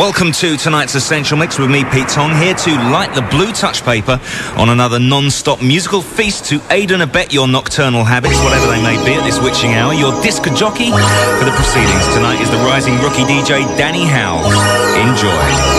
Welcome to tonight's Essential Mix with me, Pete Tong, here to light the blue touch paper on another non-stop musical feast to aid and abet your nocturnal habits, whatever they may be at this witching hour. Your disc jockey for the proceedings tonight is the rising rookie DJ Danny Howells. Enjoy.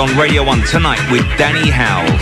On Radio 1 tonight with Danny Howells.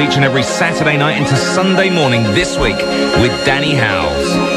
Each and every Saturday night into Sunday morning this week with Danny Howells.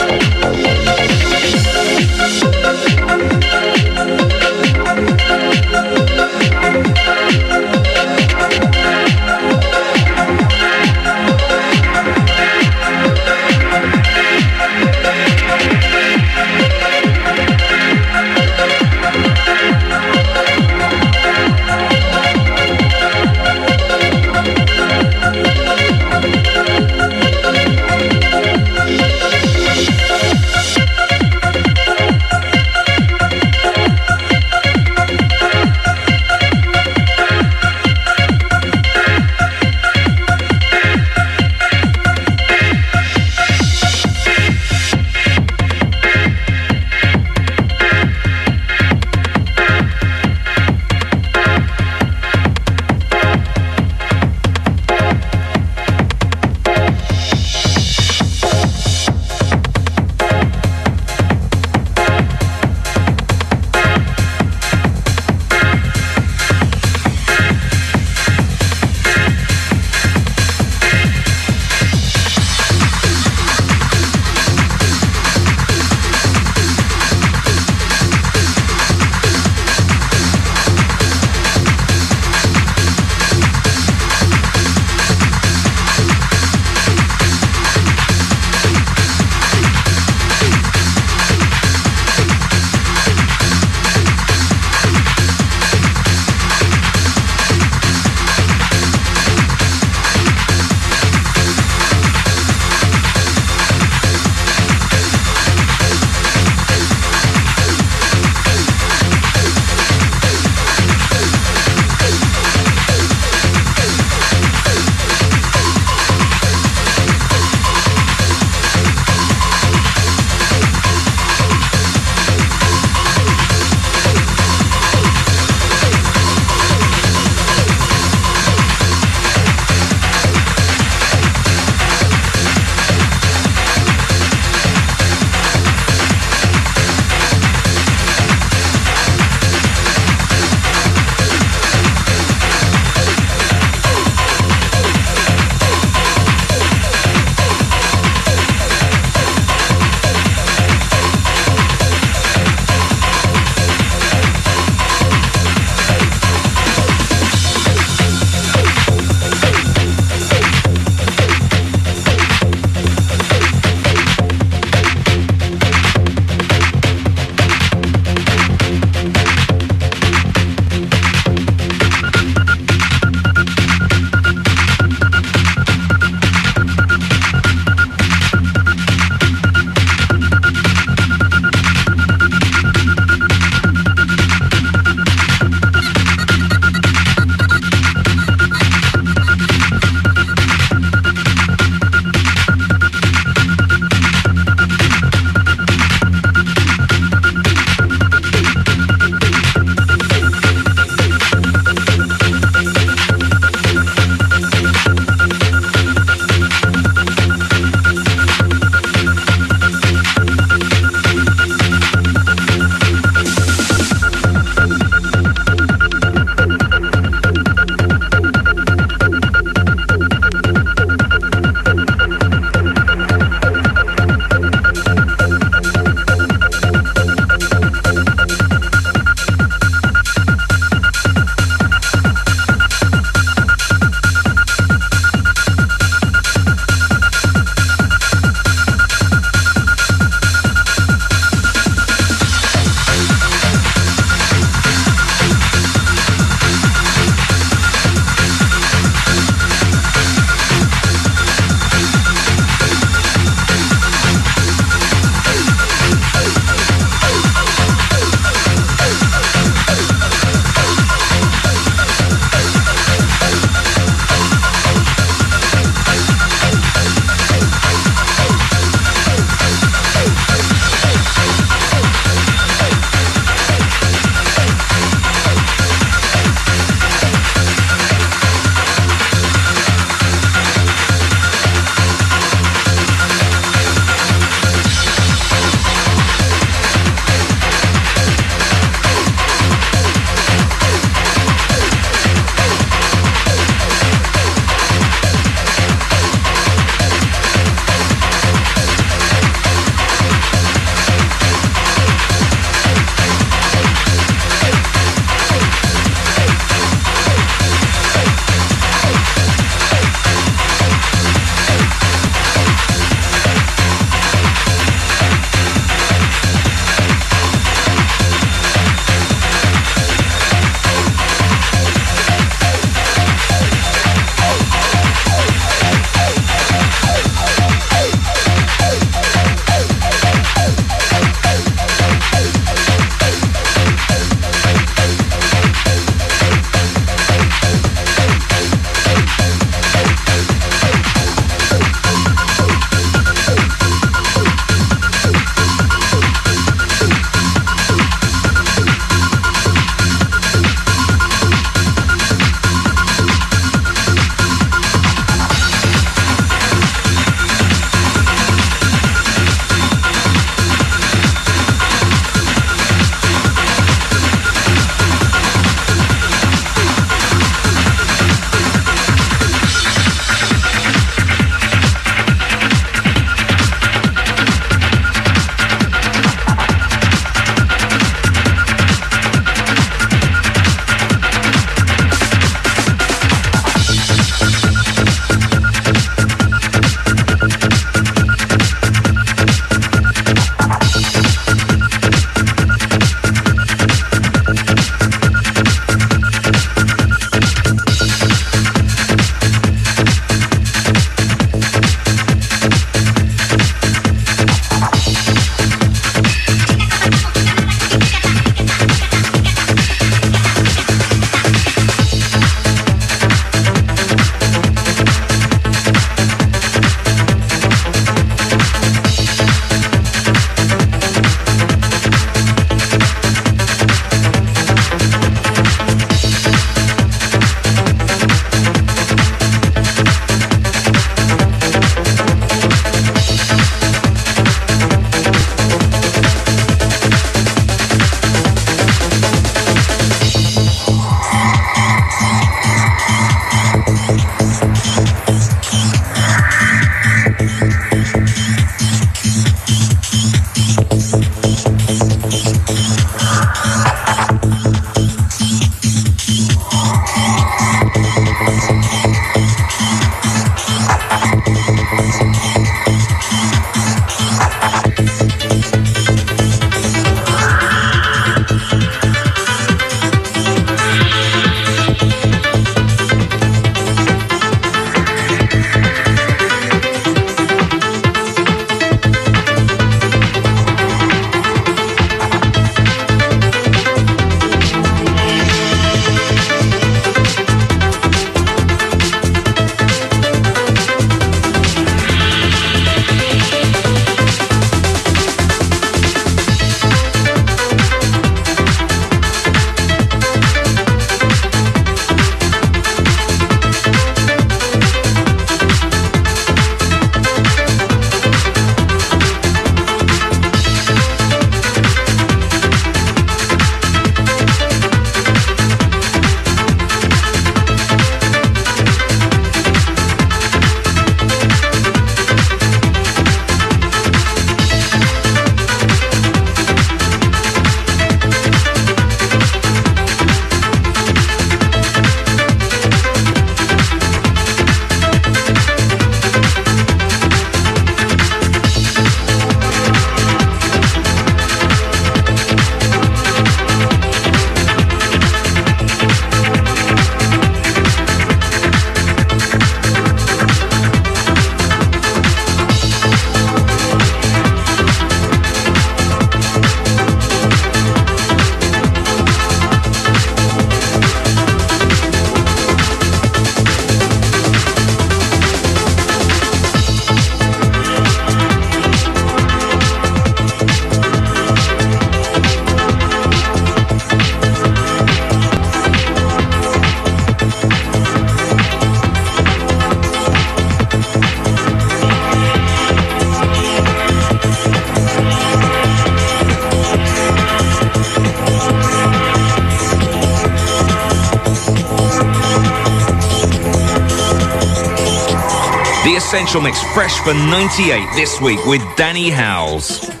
Essential Mix fresh for 98 this week with Danny Howells.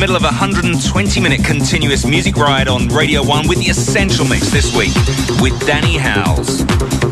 Middle of a 120 minute continuous music ride on Radio 1 with the Essential Mix this week with Danny Howells.